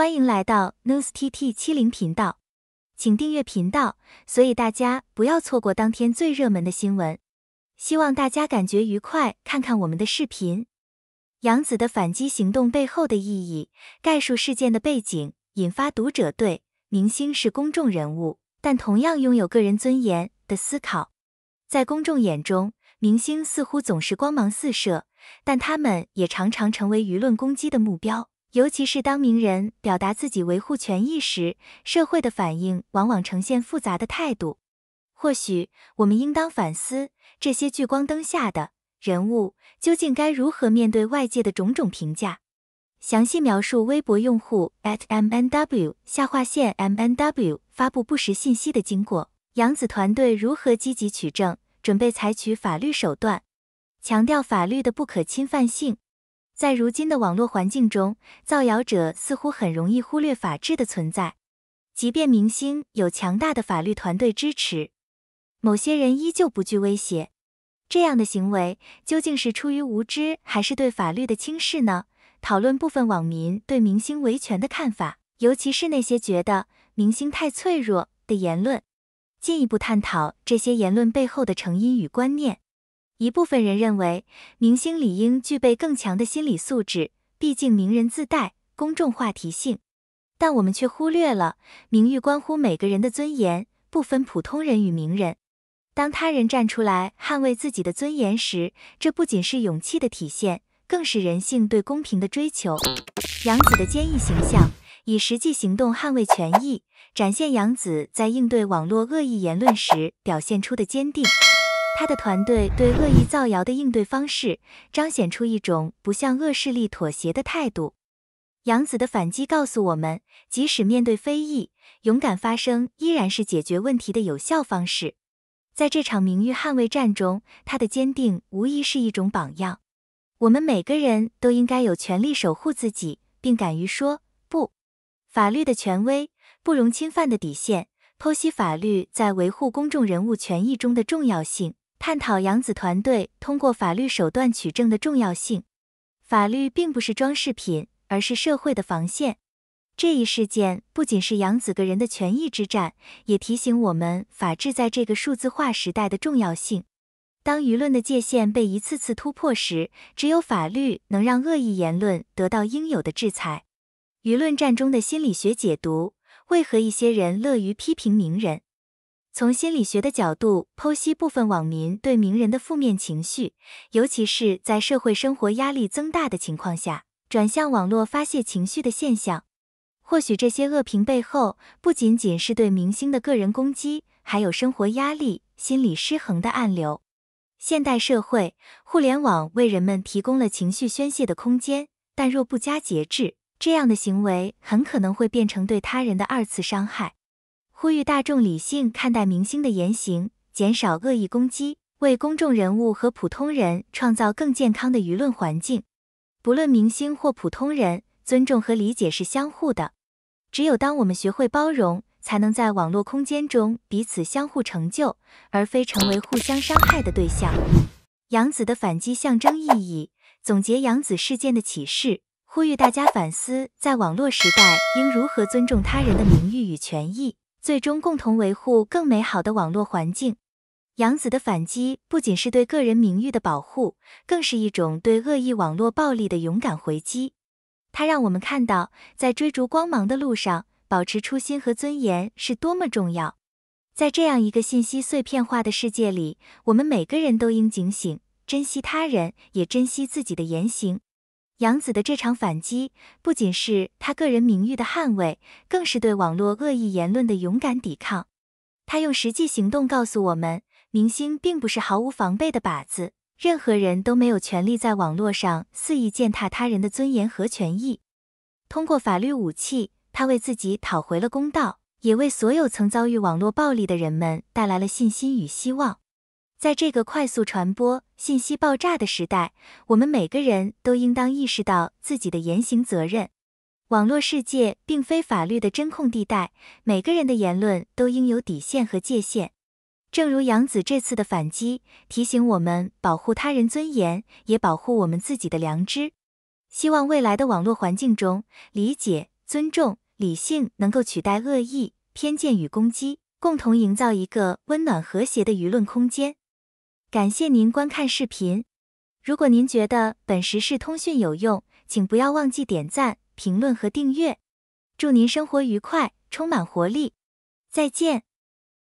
欢迎来到 newstt 七零频道，请订阅频道，所以大家不要错过当天最热门的新闻。希望大家感觉愉快，看看我们的视频。杨子的反击行动背后的意义，概述事件的背景，引发读者对明星是公众人物，但同样拥有个人尊严的思考。在公众眼中，明星似乎总是光芒四射，但他们也常常成为舆论攻击的目标。尤其是当名人表达自己维护权益时，社会的反应往往呈现复杂的态度。或许我们应当反思，这些聚光灯下的人物究竟该如何面对外界的种种评价。详细描述微博用户 at @mnw 下划线 mnw 发布不实信息的经过。杨子团队如何积极取证，准备采取法律手段，强调法律的不可侵犯性。在如今的网络环境中，造谣者似乎很容易忽略法治的存在。即便明星有强大的法律团队支持，某些人依旧不惧威胁。这样的行为究竟是出于无知，还是对法律的轻视呢？讨论部分网民对明星维权的看法，尤其是那些觉得明星太脆弱的言论。进一步探讨这些言论背后的成因与观念。一部分人认为，明星理应具备更强的心理素质，毕竟名人自带公众话题性。但我们却忽略了，名誉关乎每个人的尊严，不分普通人与名人。当他人站出来捍卫自己的尊严时，这不仅是勇气的体现，更是人性对公平的追求。杨子的坚毅形象，以实际行动捍卫权益，展现杨子在应对网络恶意言论时表现出的坚定。他的团队对恶意造谣的应对方式，彰显出一种不向恶势力妥协的态度。杨子的反击告诉我们，即使面对非议，勇敢发声依然是解决问题的有效方式。在这场名誉捍卫战中，他的坚定无疑是一种榜样。我们每个人都应该有权利守护自己，并敢于说不。法律的权威，不容侵犯的底线，剖析法律在维护公众人物权益中的重要性。探讨杨子团队通过法律手段取证的重要性。法律并不是装饰品，而是社会的防线。这一事件不仅是杨子个人的权益之战，也提醒我们法治在这个数字化时代的重要性。当舆论的界限被一次次突破时，只有法律能让恶意言论得到应有的制裁。舆论战中的心理学解读：为何一些人乐于批评名人？从心理学的角度剖析部分网民对名人的负面情绪，尤其是在社会生活压力增大的情况下，转向网络发泄情绪的现象。或许这些恶评背后不仅仅是对明星的个人攻击，还有生活压力、心理失衡的暗流。现代社会，互联网为人们提供了情绪宣泄的空间，但若不加节制，这样的行为很可能会变成对他人的二次伤害。呼吁大众理性看待明星的言行，减少恶意攻击，为公众人物和普通人创造更健康的舆论环境。不论明星或普通人，尊重和理解是相互的。只有当我们学会包容，才能在网络空间中彼此相互成就，而非成为互相伤害的对象。杨子的反击象征意义，总结杨子事件的启示，呼吁大家反思，在网络时代应如何尊重他人的名誉与权益。最终共同维护更美好的网络环境。杨子的反击不仅是对个人名誉的保护，更是一种对恶意网络暴力的勇敢回击。他让我们看到，在追逐光芒的路上，保持初心和尊严是多么重要。在这样一个信息碎片化的世界里，我们每个人都应警醒，珍惜他人，也珍惜自己的言行。杨子的这场反击，不仅是他个人名誉的捍卫，更是对网络恶意言论的勇敢抵抗。他用实际行动告诉我们，明星并不是毫无防备的靶子，任何人都没有权利在网络上肆意践踏他人的尊严和权益。通过法律武器，他为自己讨回了公道，也为所有曾遭遇网络暴力的人们带来了信心与希望。在这个快速传播、信息爆炸的时代，我们每个人都应当意识到自己的言行责任。网络世界并非法律的真空地带，每个人的言论都应有底线和界限。正如杨子这次的反击，提醒我们保护他人尊严，也保护我们自己的良知。希望未来的网络环境中，理解、尊重、理性能够取代恶意、偏见与攻击，共同营造一个温暖和谐的舆论空间。感谢您观看视频。如果您觉得本时事通讯有用，请不要忘记点赞、评论和订阅。祝您生活愉快，充满活力！再见。